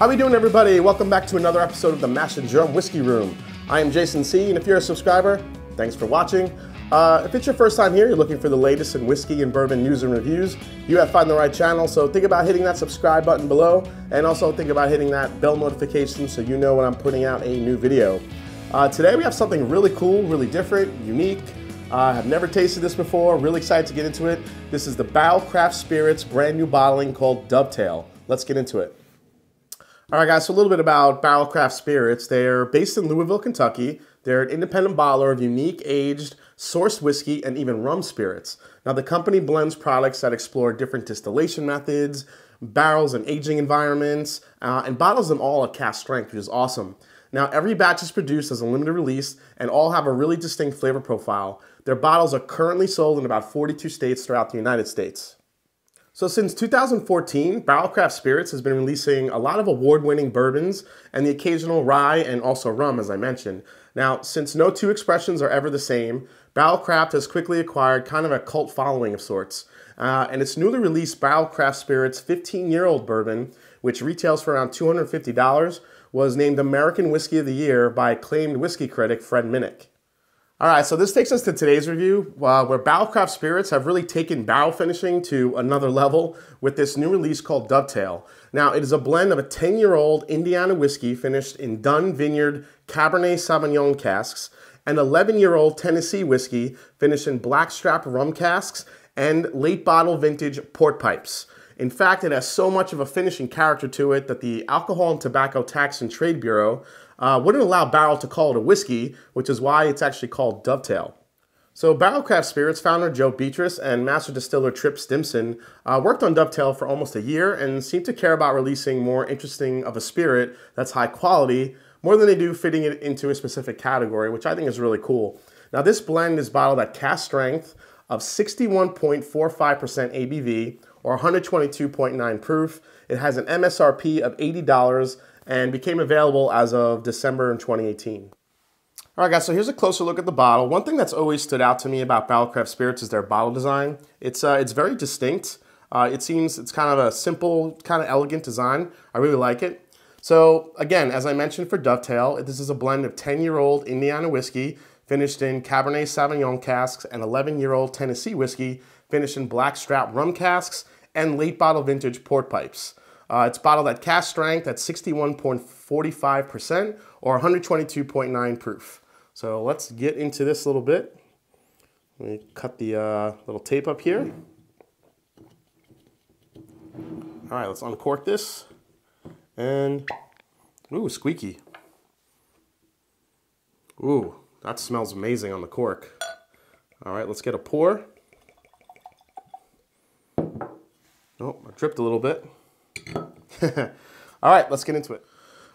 How we doing, everybody? Welcome back to another episode of the Mash and Drum Whiskey Room. I am Jason C, and if you're a subscriber, thanks for watching. Uh, if it's your first time here, you're looking for the latest in whiskey and bourbon news and reviews, you have found the right channel. So think about hitting that subscribe button below, and also think about hitting that bell notification so you know when I'm putting out a new video. Uh, today we have something really cool, really different, unique. I uh, have never tasted this before. Really excited to get into it. This is the Barrell Craft Spirits brand new bottling called Dovetail. Let's get into it. All right, guys, so a little bit about Barrell Craft Spirits. They're based in Louisville, Kentucky. They're an independent bottler of unique aged, sourced whiskey, and even rum spirits. Now, the company blends products that explore different distillation methods, barrels and aging environments, uh, and bottles them all at cask strength, which is awesome. Now, every batch is produced as a limited release and all have a really distinct flavor profile. Their bottles are currently sold in about 42 states throughout the United States. So since 2014, Barrell Craft Spirits has been releasing a lot of award-winning bourbons and the occasional rye and also rum, as I mentioned. Now, since no two expressions are ever the same, Barrell Craft has quickly acquired kind of a cult following of sorts. Uh, and its newly released Barrell Craft Spirits 15-year-old bourbon, which retails for around $250, was named American Whiskey of the Year by acclaimed whiskey critic Fred Minnick. All right, so this takes us to today's review, uh, where Barrell Craft Spirits have really taken barrel finishing to another level with this new release called Dovetail. Now, it is a blend of a 10-year-old Indiana whiskey finished in Dunn Vineyard Cabernet Sauvignon casks, and 11-year-old Tennessee whiskey finished in blackstrap rum casks and late bottle vintage port pipes. In fact, it has so much of a finishing character to it that the Alcohol and Tobacco Tax and Trade Bureau uh, wouldn't allow Barrell to call it a whiskey, which is why it's actually called Dovetail. So Barrell Craft Spirits founder Joe Beatrice and master distiller Tripp Stimson uh, worked on Dovetail for almost a year and seem to care about releasing more interesting of a spirit that's high quality more than they do fitting it into a specific category, which I think is really cool. Now this blend is bottled at cask strength of 61.45% ABV or 122.9 proof. It has an MSRP of $80 and became available as of December in 2018. All right, guys, so here's a closer look at the bottle. One thing that's always stood out to me about Barrell Craft Spirits is their bottle design. It's, uh, it's very distinct. Uh, it seems it's kind of a simple, kind of elegant design. I really like it. So again, as I mentioned for Dovetail, this is a blend of 10-year-old Indiana whiskey finished in Cabernet Sauvignon casks and 11-year-old Tennessee whiskey finished in blackstrap rum casks and late bottle vintage port pipes. Uh, it's bottled at cask strength at 61.45% or 122.9 proof. So let's get into this a little bit. Let me cut the uh, little tape up here. All right, let's uncork this. And, ooh, squeaky. Ooh, that smells amazing on the cork. All right, let's get a pour. Oh, I dripped a little bit. All right, let's get into it.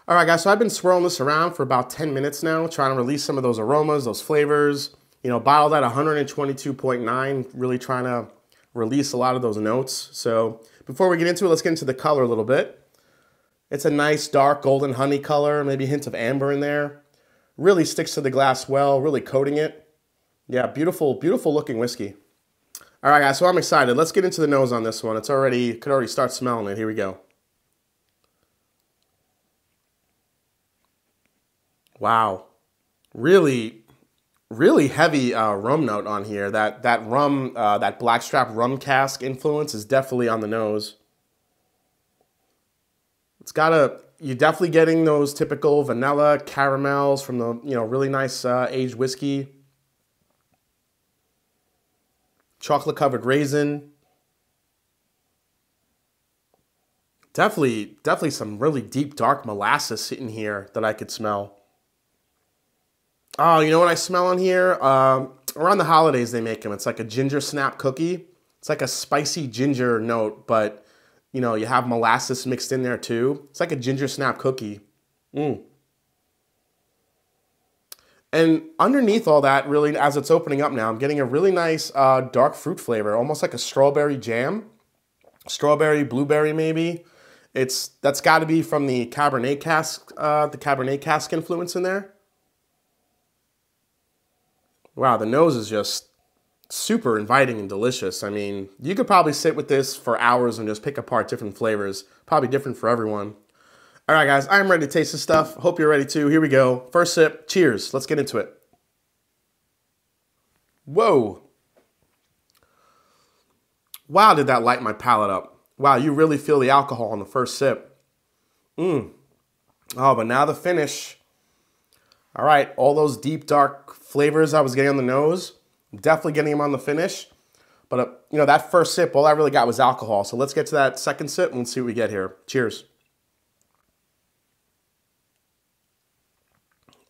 All right, guys, so I've been swirling this around for about 10 minutes now, trying to release some of those aromas, those flavors. You know, bottled at 122.9, really trying to release a lot of those notes. So before we get into it, let's get into the color a little bit. It's a nice dark golden honey color, maybe a hint of amber in there. Really sticks to the glass well, really coating it. Yeah, beautiful, beautiful looking whiskey. All right, guys, so I'm excited. Let's get into the nose on this one. It's already, could already start smelling it. Here we go. Wow. Really, really heavy uh, rum note on here. That, that rum, uh, that blackstrap rum cask influence is definitely on the nose. It's got a, you're definitely getting those typical vanilla caramels from the, you know, really nice uh, aged whiskey. chocolate covered raisin. Definitely, definitely some really deep, dark molasses sitting here that I could smell. Oh, you know what I smell on here? Um, around the holidays, they make them. It's like a ginger snap cookie. It's like a spicy ginger note, but you know, you have molasses mixed in there too. It's like a ginger snap cookie. Mm. And underneath all that, really, as it's opening up now, I'm getting a really nice uh, dark fruit flavor, almost like a strawberry jam, strawberry, blueberry, maybe. It's that's got to be from the Cabernet cask, uh, the Cabernet cask influence in there. Wow, the nose is just super inviting and delicious. I mean, you could probably sit with this for hours and just pick apart different flavors. Probably different for everyone. All right, guys, I'm ready to taste this stuff. Hope you're ready too. Here we go. First sip. Cheers. Let's get into it. Whoa. Wow, did that light my palate up. Wow, you really feel the alcohol on the first sip. Mmm. Oh, but now the finish. All right, all those deep, dark flavors I was getting on the nose, definitely getting them on the finish. But, uh, you know, that first sip, all I really got was alcohol. So let's get to that second sip and see what we get here. Cheers.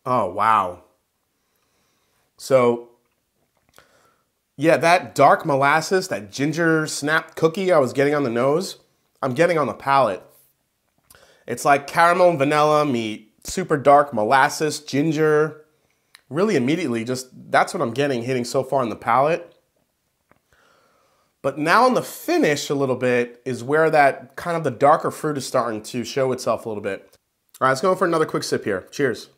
Oh, wow. So, yeah, that dark molasses, that ginger snap cookie I was getting on the nose, I'm getting on the palate. It's like caramel and vanilla meet super dark molasses, ginger. Really immediately, just that's what I'm getting hitting so far in the palate. But now on the finish a little bit is where that kind of the darker fruit is starting to show itself a little bit. All right, let's go for another quick sip here. Cheers.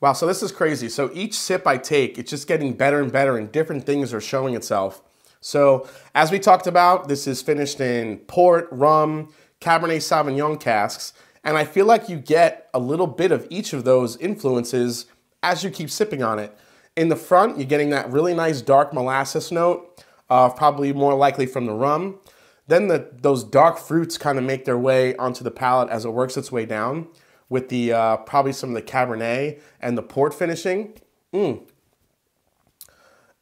Wow, so this is crazy. So each sip I take, it's just getting better and better and different things are showing itself. So as we talked about, this is finished in port, rum, Cabernet Sauvignon casks, and I feel like you get a little bit of each of those influences as you keep sipping on it. In the front, you're getting that really nice dark molasses note, uh, probably more likely from the rum. Then the, those dark fruits kind of make their way onto the palate as it works its way down with the uh, probably some of the Cabernet and the port finishing. Mm,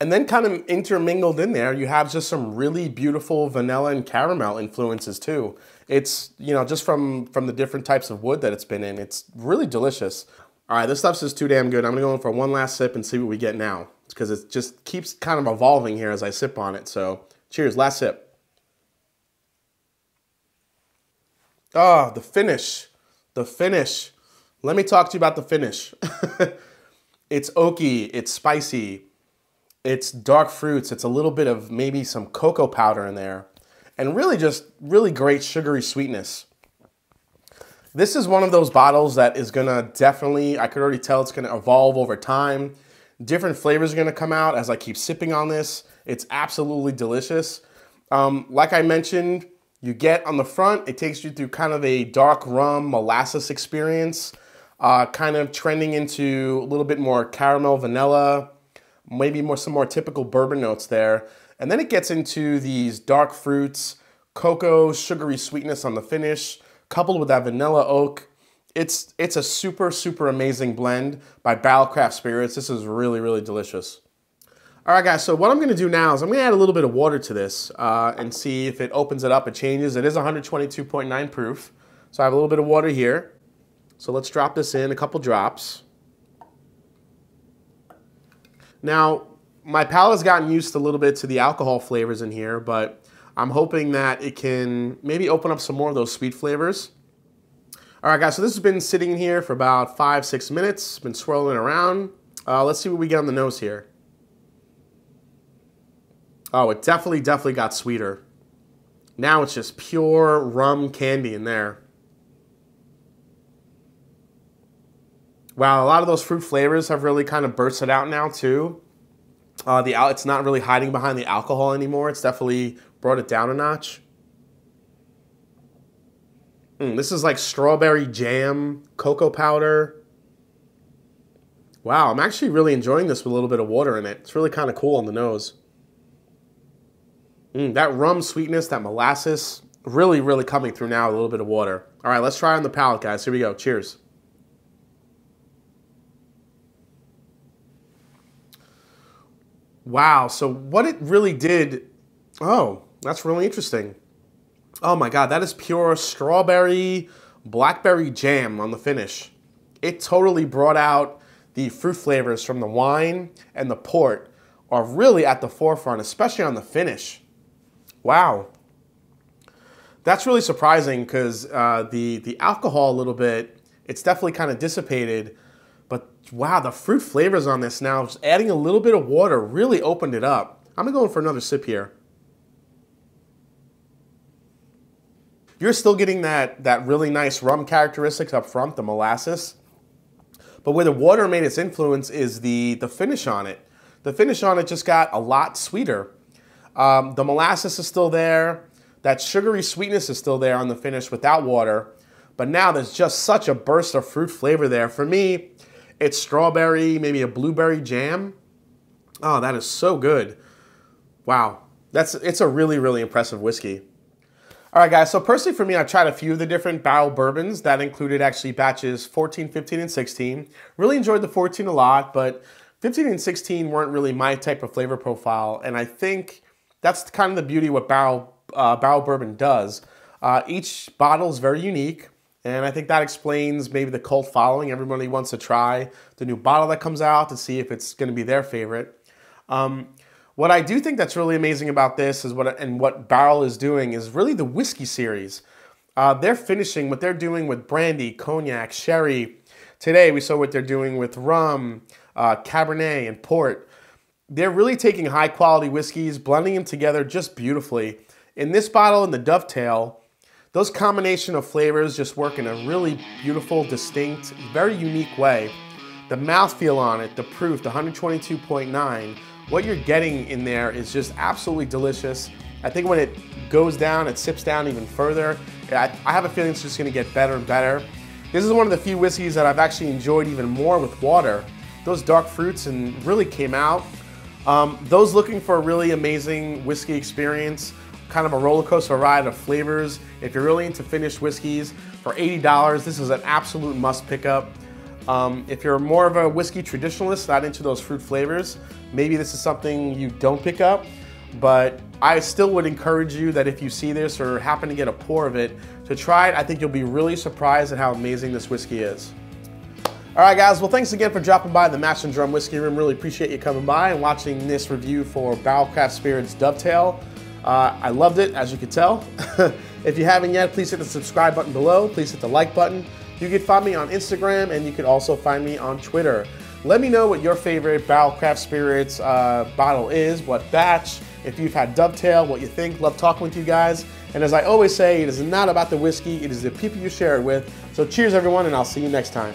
and then kind of intermingled in there, you have just some really beautiful vanilla and caramel influences too. It's, you know, just from, from the different types of wood that it's been in. It's really delicious. All right, this stuff's just too damn good. I'm gonna go in for one last sip and see what we get now. Because it just keeps kind of evolving here as I sip on it. So cheers, last sip. Oh, the finish. The finish. Let me talk to you about the finish. it's oaky, it's spicy, it's dark fruits. It's a little bit of maybe some cocoa powder in there. And really just really great sugary sweetness. This is one of those bottles that is gonna definitely, I could already tell it's gonna evolve over time. Different flavors are gonna come out as I keep sipping on this. It's absolutely delicious. Um, like I mentioned, you get on the front, it takes you through kind of a dark rum molasses experience, uh, kind of trending into a little bit more caramel vanilla, maybe more some more typical bourbon notes there. And then it gets into these dark fruits, cocoa, sugary sweetness on the finish, coupled with that vanilla oak. It's, it's a super, super amazing blend by Barrell Craft Spirits. This is really, really delicious. All right, guys, so what I'm gonna do now is I'm gonna add a little bit of water to this uh, and see if it opens it up, it changes. It is 122.9 proof. So I have a little bit of water here. So let's drop this in, a couple drops. Now, my palate has gotten used a little bit to the alcohol flavors in here, but I'm hoping that it can maybe open up some more of those sweet flavors. All right, guys, so this has been sitting in here for about five, six minutes, been swirling around. Uh, let's see what we get on the nose here. Oh, it definitely, definitely got sweeter. Now it's just pure rum candy in there. Wow, a lot of those fruit flavors have really kind of bursted out now too. Uh, the it's not really hiding behind the alcohol anymore. It's definitely brought it down a notch. Mm, this is like strawberry jam, cocoa powder. Wow, I'm actually really enjoying this with a little bit of water in it. It's really kind of cool on the nose. Mm, that rum sweetness, that molasses, really, really coming through now with a little bit of water. All right, let's try on the palate, guys. Here we go. Cheers. Wow. So what it really did, oh, that's really interesting. Oh my God, that is pure strawberry blackberry jam on the finish. It totally brought out the fruit flavors from the wine and the port are really at the forefront, especially on the finish. Wow. That's really surprising because uh, the, the alcohol a little bit it's definitely kind of dissipated. Wow, the fruit flavors on this now, just adding a little bit of water really opened it up. I'm gonna go in for another sip here. You're still getting that, that really nice rum characteristics up front, the molasses. But where the water made its influence is the, the finish on it. The finish on it just got a lot sweeter. Um, the molasses is still there. That sugary sweetness is still there on the finish without water. But now there's just such a burst of fruit flavor there. For me, it's strawberry, maybe a blueberry jam. Oh, that is so good. Wow. That's it's a really, really impressive whiskey. All right, guys, so personally for me, I've tried a few of the different barrel bourbons. That included actually batches 14, 15, and 16. Really enjoyed the 14 a lot, but 15 and 16 weren't really my type of flavor profile. And I think that's kind of the beauty of what Barrell, uh, Barrell bourbon does. Uh, each bottle is very unique. And I think that explains maybe the cult following. Everybody wants to try the new bottle that comes out to see if it's going to be their favorite. Um, what I do think that's really amazing about this is what and what Barrell is doing is really the whiskey series. Uh, they're finishing what they're doing with brandy, cognac, sherry. Today we saw what they're doing with rum, uh, Cabernet, and port. They're really taking high quality whiskeys, blending them together just beautifully. In this bottle, in the Dovetail, those combination of flavors just work in a really beautiful, distinct, very unique way. The mouthfeel on it, the proof, the 122.9, what you're getting in there is just absolutely delicious. I think when it goes down, it sips down even further. I, have a feeling it's just gonna get better and better. This is one of the few whiskeys that I've actually enjoyed even more with water. Those dark fruits and really came out. Um, those looking for a really amazing whiskey experience, kind of a roller coaster ride of flavors. If you're really into finished whiskeys, for $80, this is an absolute must pick up. Um, if you're more of a whiskey traditionalist, not into those fruit flavors, maybe this is something you don't pick up. But I still would encourage you that if you see this or happen to get a pour of it, to try it. I think you'll be really surprised at how amazing this whiskey is. All right, guys. Well, thanks again for dropping by the Mash and Drum Whiskey Room. Really appreciate you coming by and watching this review for Barrell Craft Spirits Dovetail. Uh, I loved it, as you can tell. if you haven't yet, please hit the subscribe button below. Please hit the like button. You can find me on Instagram and you can also find me on Twitter. Let me know what your favorite Barrell Craft Spirits uh, bottle is, what batch, if you've had Dovetail, what you think. Love talking with you guys. And as I always say, it is not about the whiskey, it is the people you share it with. So cheers, everyone, and I'll see you next time.